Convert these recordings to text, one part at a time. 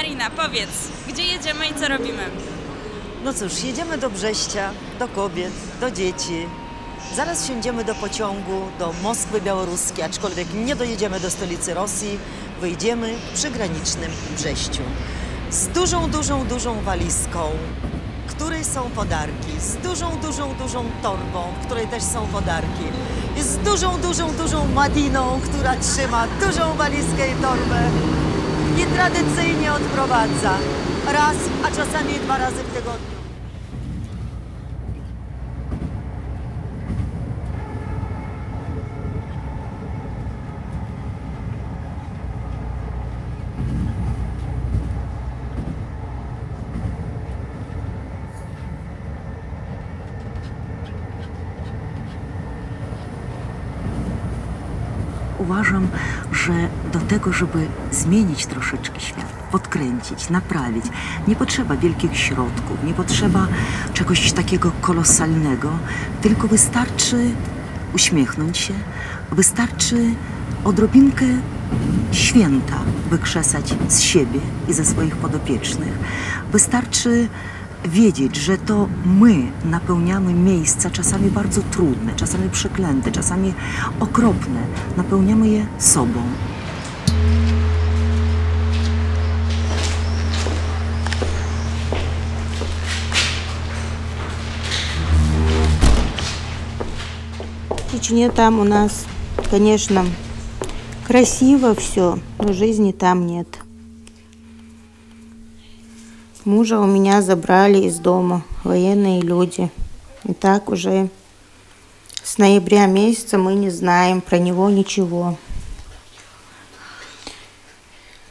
Marina, powiedz, gdzie jedziemy i co robimy? No cóż, jedziemy do Brześcia, do kobiet, do dzieci. Zaraz wsiądziemy do pociągu do Moskwy Białoruskiej, aczkolwiek nie dojedziemy do stolicy Rosji. Wyjdziemy w przygranicznym Brześciu. Z dużą, dużą, dużą walizką, w której są podarki. Z dużą, dużą, dużą torbą, w której też są podarki. I z dużą, dużą, dużą Madiną, która trzyma dużą walizkę i torbę. I tradycyjnie odprowadza. Raz, a czasami dwa razy w tygodniu. Uważam, tego, żeby zmienić troszeczkę świat, podkręcić, naprawić, nie potrzeba wielkich środków, nie potrzeba czegoś takiego kolosalnego, tylko wystarczy uśmiechnąć się, wystarczy odrobinkę święta wykrzesać z siebie i ze swoich podopiecznych. Wystarczy wiedzieć, że to my napełniamy miejsca czasami bardzo trudne, czasami przeklęte, czasami okropne, napełniamy je sobą. Чечне там у нас, конечно, красиво все, но жизни там нет. Мужа у меня забрали из дома военные люди. И так уже с ноября месяца мы не знаем про него ничего.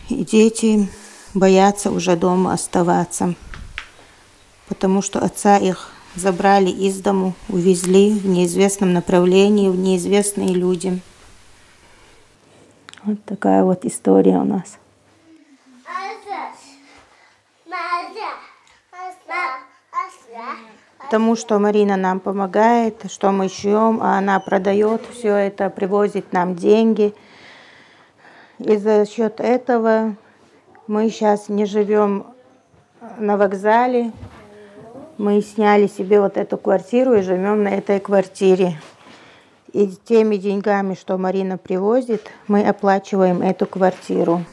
И дети боятся уже дома оставаться, потому что отца их забрали из дому, увезли в неизвестном направлении, в неизвестные люди. Вот такая вот история у нас. Потому что Марина нам помогает, что мы шьем, а она продает все это, привозит нам деньги. И за счет этого мы сейчас не живем на вокзале. Мы сняли себе вот эту квартиру и живем на этой квартире. И теми деньгами, что Марина привозит, мы оплачиваем эту квартиру.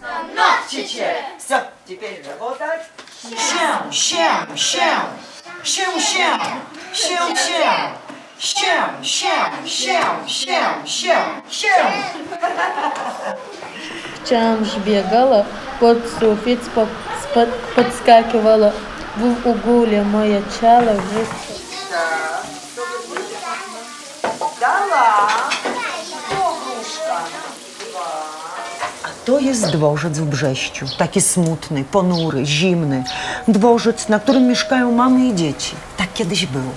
Все, теперь работать. Чамж бегала, под суфит под, под, подскакивала. В угуле моя чала вместе. Dala. Pogróżka. A to jest dworzec w Brześciu, taki smutny, ponury, zimny. Dworzec, na którym mieszkają mamy i dzieci. Tak kiedyś było.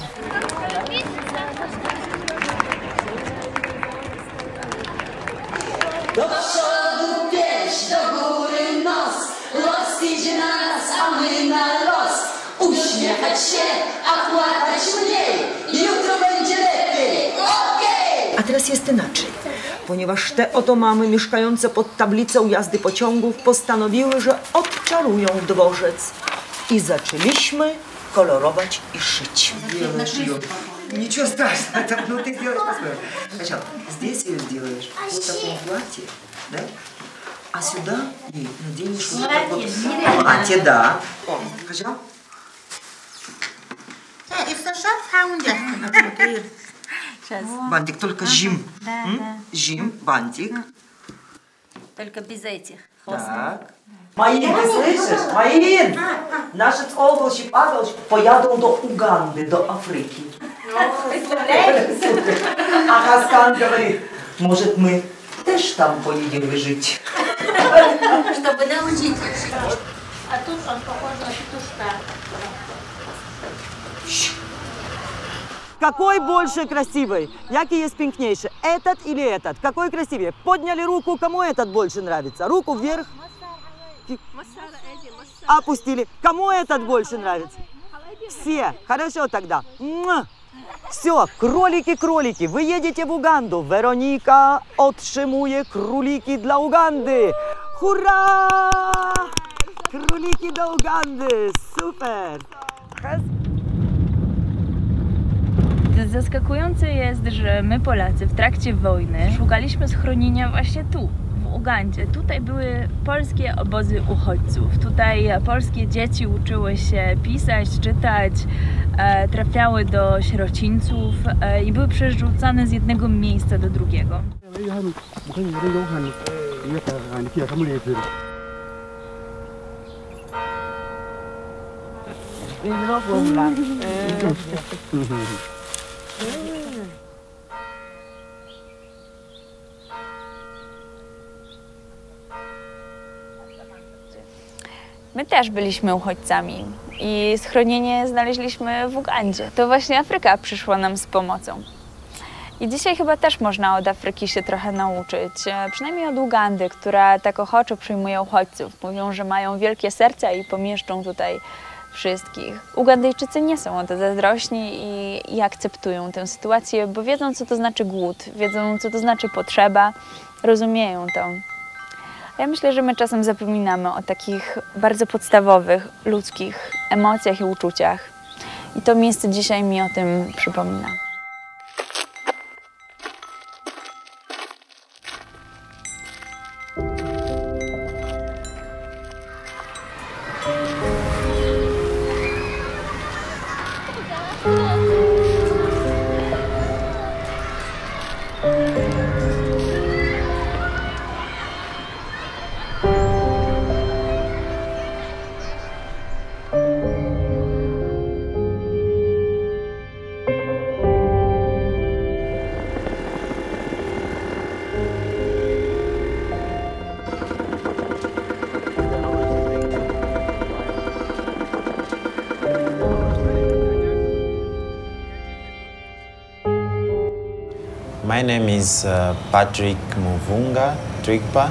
się, a płakać mniej, jutro będzie lepiej, okej! A teraz jest inaczej, ponieważ te oto mamy mieszkające pod tablicą jazdy pociągów postanowiły, że odczarują dworzec. I zaczęliśmy kolorować i szyć. делаешь ее. Ничего страшного, там, ну ты сделаешь, посмотрим. Сначала здесь ее сделаешь, вот в таком платье, да? А сюда ей наденешь вот так вот платье, да. О, Хорошо? Бантик, только жим. М? Жим, бантик. Tylko bez этих. Так. Маїн, ти слышиш? Маїн! Наші овочі падалочки поїду до Уганди, до Африки. А Хаскан говорит, может мы теж там поїдемо жити. Чтобы научить их шить. Какой больше красивый? Який есть пинкнейший? Этот или этот? Какой красивее? Подняли руку, кому этот больше нравится? Руку вверх. Опустили. Кому этот больше нравится? Все. Хорошо тогда. Все, кролики, кролики, вы едете в Уганду. Вероника otrzymuje króliki dla Ugandy. Hurra! Króliki do Ugandy! Super! Zaskakujące jest, że my Polacy w trakcie wojny szukaliśmy schronienia właśnie tu, w Ugandzie. Tutaj były polskie obozy uchodźców. Tutaj polskie dzieci uczyły się pisać, czytać, e, trafiały do sierocińców e, i były przerzucane z jednego miejsca do drugiego. My też byliśmy uchodźcami i schronienie znaleźliśmy w Ugandzie. To właśnie Afryka przyszła nam z pomocą. I dzisiaj chyba też można od Afryki się trochę nauczyć, e, przynajmniej od Ugandy, która tak ochoczo przyjmuje uchodźców. Mówią, że mają wielkie serca i pomieszczą tutaj wszystkich. Ugandyjczycy nie są o to zazdrośni i, i akceptują tę sytuację, bo wiedzą, co to znaczy głód, wiedzą, co to znaczy potrzeba, rozumieją to. Ja myślę, że my czasem zapominamy o takich bardzo podstawowych, ludzkich emocjach i uczuciach. I to miejsce dzisiaj mi o tym przypomina. Oh. My name is uh, Patrick Muvunga Trikpa,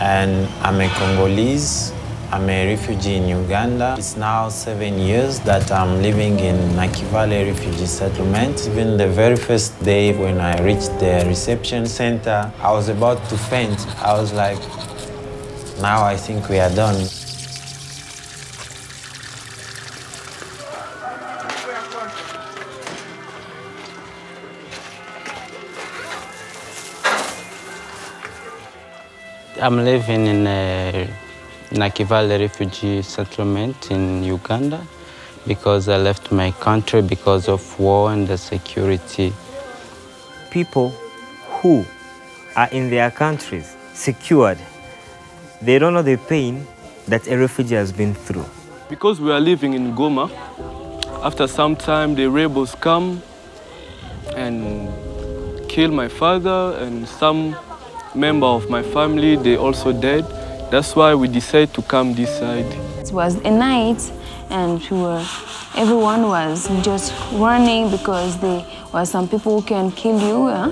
and I'm a Congolese. I'm a refugee in Uganda. It's now seven years that I'm living in Nakivale refugee settlement. Even the very first day when I reached the reception center, I was about to faint. I was like, now I think we are done. I'm living in uh, a Nakivale refugee settlement in Uganda because I left my country because of war and the security. People who are in their countries secured, they don't know the pain that a refugee has been through. Because we are living in Goma, after some time the rebels come and kill my father and some member of my family, they also dead. That's why we decided to come this side. It was a night and we were, everyone was just running because there were some people who can kill you. Huh?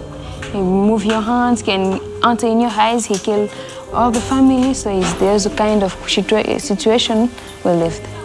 He move your hands, can enter in your eyes, he kill all the family. So there's a kind of situa situation we lived.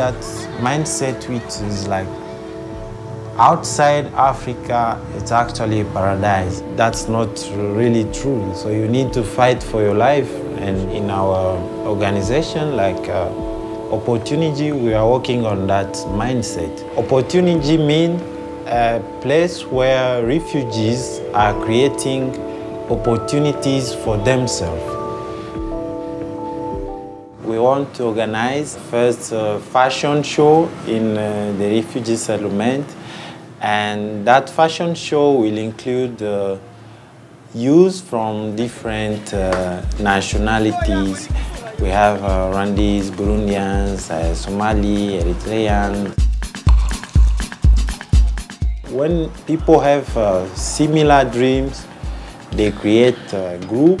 That mindset which is like outside Africa, it's actually a paradise. That's not really true. So you need to fight for your life. And in our organization, like uh, Opportunity, we are working on that mindset. Opportunity means a place where refugees are creating opportunities for themselves. Want to organize first uh, fashion show in uh, the refugee settlement and that fashion show will include uh, youth from different nationalities. We have uh, Rwandese, Burundians, uh, Somali, Eritreans. When people have uh, similar dreams, they create a group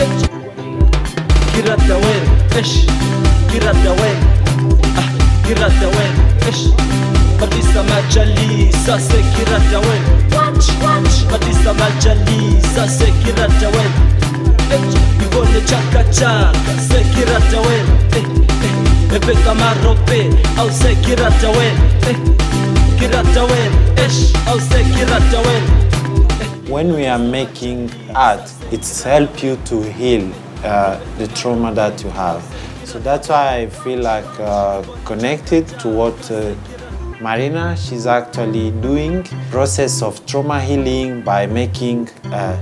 bitch. Get out the way, ish. Get out the way, ah. Get out the way, ish. Madisa majali, sasa get out the way. Watch, watch. Madisa majali, sasa get out the way. Ivone chaka chaka, se get out the way. Ebe kama rope, au se get out the way. Get out the way, ish. Au se get out the way. When we are making art, it's help you to heal uh, the trauma that you have. So that's why I feel like uh, connected to what uh, Marina, she's actually doing process of trauma healing by making uh,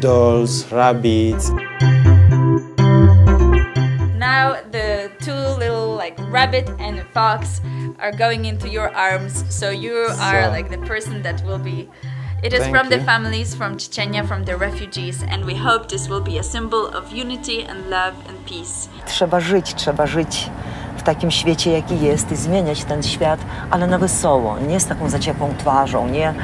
dolls, rabbits. Now the two little like rabbit and fox are going into your arms. So you are So- like the person that will be. It is Thank from the you. families from Chechnya, from the refugees, and we hope this will be a symbol of unity and love and peace. Trzeba żyć, trzeba żyć w takim świecie, jaki jest i zmieniać ten świat, ale na wesoło, nie z taką zaciekłą twarzą, nie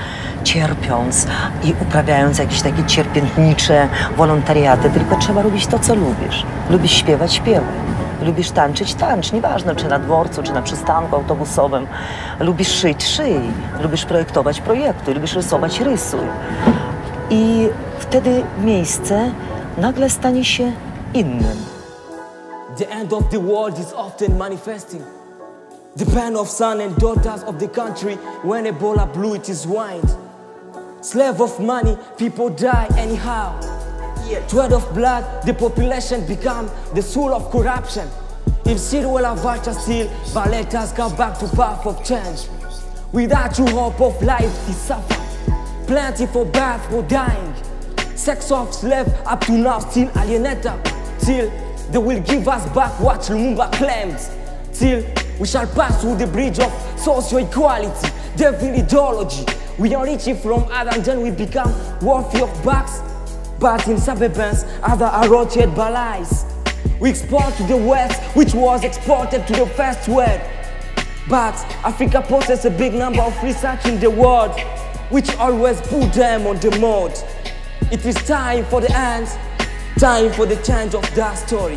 cierpiąc i uprawiając jakieś takie cierpiętnicze wolontariaty, tylko trzeba robić to, co lubisz. Lubisz śpiewać, śpiewaj. Lubisz tańczyć, tańcz, nieważne czy na dworcu, czy na przystanku autobusowym. Lubisz szyć, szyj. Lubisz projektować projekty, lubisz rysować, rysuj. I wtedy miejsce nagle stanie się innym. The end of the world is often manifesting. The pain of sons and daughters of the country when Ebola blew it is wind. Slave of money, people die anyhow. Thread of blood, the population become the soul of corruption. If Cyril Avacha still, but let us come back to path of change. Without you, hope of life is suffer. Plenty for birth for dying. Sex of slave up to now still alienated. Till they will give us back what Lumumba claims. Till we shall pass through the bridge of social equality, devil ideology. We are reaching from and then we become worthy of backs but in suburbs, other are rotted by lies. We export to the West, which was exported to the first world. But Africa possesses a big number of research in the world, which always put them on the mud. It is time for the ants, time for the change of that story.